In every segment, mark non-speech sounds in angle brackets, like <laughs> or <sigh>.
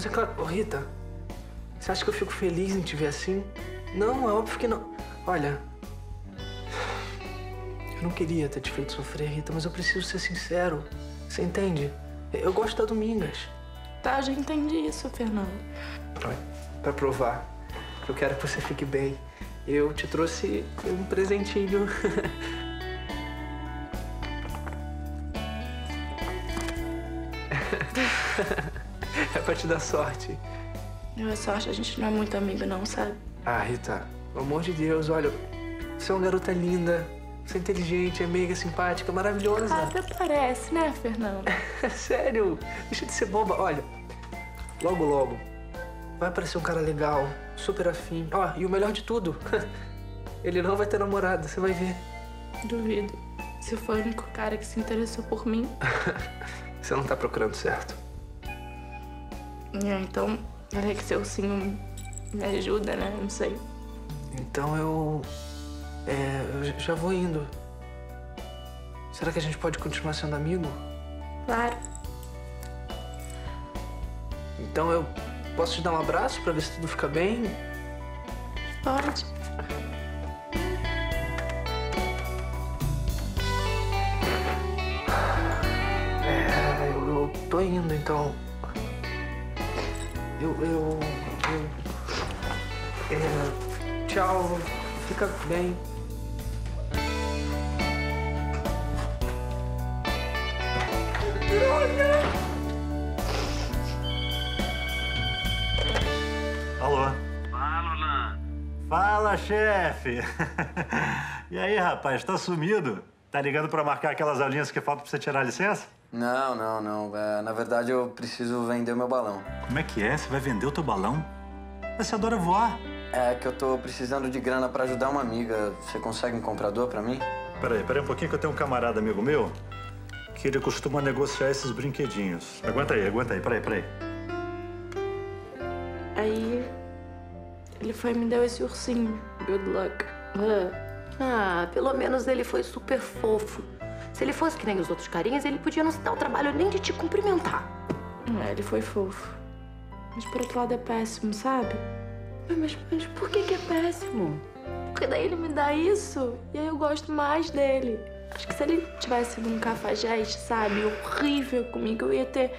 Mas é claro, Ô, Rita, você acha que eu fico feliz em te ver assim? Não, é óbvio que não. Olha, eu não queria ter te feito sofrer, Rita, mas eu preciso ser sincero. Você entende? Eu gosto da Domingas. Tá, já entendi isso, Fernando. Olha, pra provar que eu quero que você fique bem, eu te trouxe um presentinho. <laughs> <laughs> é pra te dar sorte. Eu sorte, a gente não é muito amigo, não, sabe? Ah, Rita, pelo amor de Deus, olha, você é uma garota linda, você é inteligente, é meiga, simpática, maravilhosa. Até parece, né, Fernando? <laughs> Sério, deixa de ser boba. Olha, logo, logo, vai aparecer um cara legal, super afim. Ó, e o melhor de tudo, <laughs> ele não vai ter namorada, você vai ver. Duvido. Se foi o único cara que se interessou por mim. Você não tá procurando certo. É, então, vai que seu ursinho me ajuda, né? Não sei. Então eu. É, eu já vou indo. Será que a gente pode continuar sendo amigo? Claro. Então eu posso te dar um abraço pra ver se tudo fica bem? Pode. É, eu tô indo, então. Eu. eu. eu é, tchau, fica bem. Alô? Fala, Lan. Fala, chefe! <laughs> e aí, rapaz, tá sumido? Tá ligando pra marcar aquelas aulinhas que faltam pra você tirar a licença? Não, não, não. É, na verdade, eu preciso vender o meu balão. Como é que é? Você vai vender o teu balão? Você adora voar. É que eu tô precisando de grana pra ajudar uma amiga. Você consegue um comprador pra mim? Peraí, peraí um pouquinho que eu tenho um camarada amigo meu que ele costuma negociar esses brinquedinhos. Aguenta aí, aguenta aí, peraí, peraí. Aí, ele foi e me deu esse ursinho. Good luck. Ah, pelo menos ele foi super fofo. Se ele fosse que nem os outros carinhas, ele podia não se dar o trabalho nem de te cumprimentar. É, ele foi fofo. Mas por outro lado é péssimo, sabe? Mas, mas por que, que é péssimo? Porque daí ele me dá isso e aí eu gosto mais dele. Acho que se ele tivesse sido um cafajeste, sabe, horrível comigo, eu ia ter.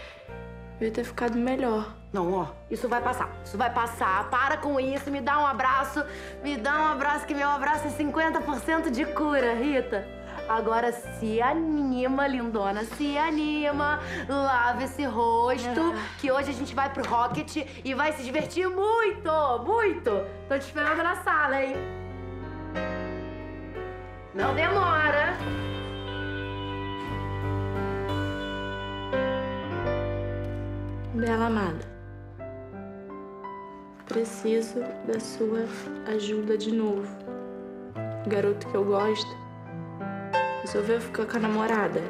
Eu ia ter ficado melhor. Não, ó, isso vai passar. Isso vai passar. Para com isso, me dá um abraço. Me dá um abraço, que meu abraço é 50% de cura, Rita. Agora se anima, lindona, se anima. Lava esse rosto, que hoje a gente vai pro Rocket e vai se divertir muito, muito. Tô te esperando na sala, hein? Não demora. Bela amada, preciso da sua ajuda de novo. O garoto que eu gosto resolveu ficar com a namorada.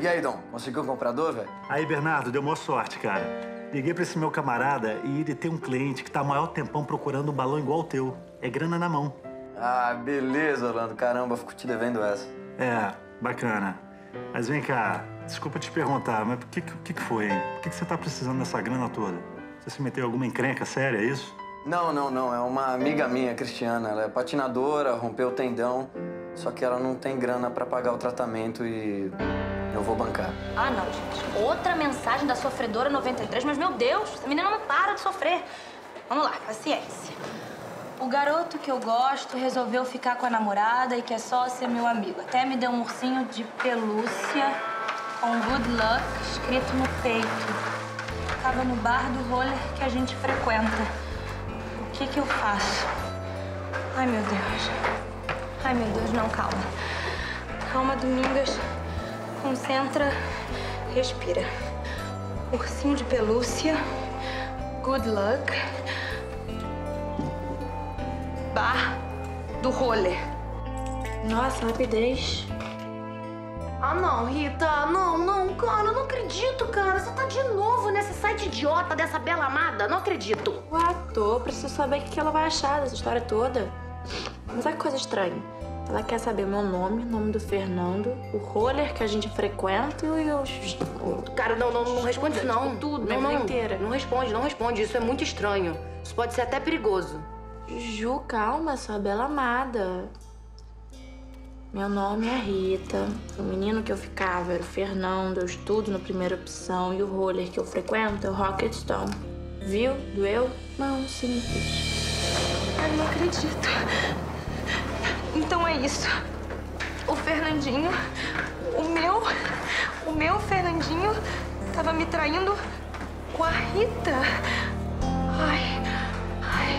E aí, Dom? Conseguiu um comprador, velho? Aí, Bernardo, deu maior sorte, cara. Liguei pra esse meu camarada e ele tem um cliente que tá há maior tempão procurando um balão igual o teu. É grana na mão. Ah, beleza, Orlando. Caramba, fico te devendo essa. É, bacana. Mas vem cá, desculpa te perguntar, mas o que, que, que foi, hein? Por que, que você tá precisando dessa grana toda? Você se meteu em alguma encrenca séria, é isso? Não, não, não. É uma amiga minha, Cristiana. Ela é patinadora, rompeu o tendão. Só que ela não tem grana pra pagar o tratamento e eu vou bancar. Ah, não, gente. Outra mensagem da sofredora 93, mas meu Deus, essa menina não para de sofrer. Vamos lá, paciência. O garoto que eu gosto resolveu ficar com a namorada e quer só ser meu amigo. Até me deu um ursinho de pelúcia com good luck escrito no peito. Ficava no bar do roller que a gente frequenta. O que que eu faço? Ai, meu Deus. Ai, meu Deus, não, calma. Calma, Domingas. Concentra, respira. Ursinho de pelúcia, good luck, bar do roller. Nossa, rapidez. Ah, não, Rita. Não, não, cara. Eu não acredito, cara. Você tá de novo nesse site idiota dessa bela amada. Não acredito. O ator, preciso saber o que ela vai achar dessa história toda. Mas olha que coisa estranha. Ela quer saber meu nome, nome do Fernando, o roller que a gente frequenta e os. o- Cara, não, não, não responde isso, não. Tipo, tudo, não, minha não. inteira. Não responde, não responde. Isso é muito estranho. Isso pode ser até perigoso. Ju, calma, sua bela amada. Meu nome é Rita. O menino que eu ficava era o Fernando. Eu estudo na primeira opção. E o roller que eu frequento é o Rocket Stone. Viu? Doeu? Não, simples. Eu não acredito. Então é isso. O Fernandinho, o meu, o meu Fernandinho, tava me traindo com a Rita. Ai,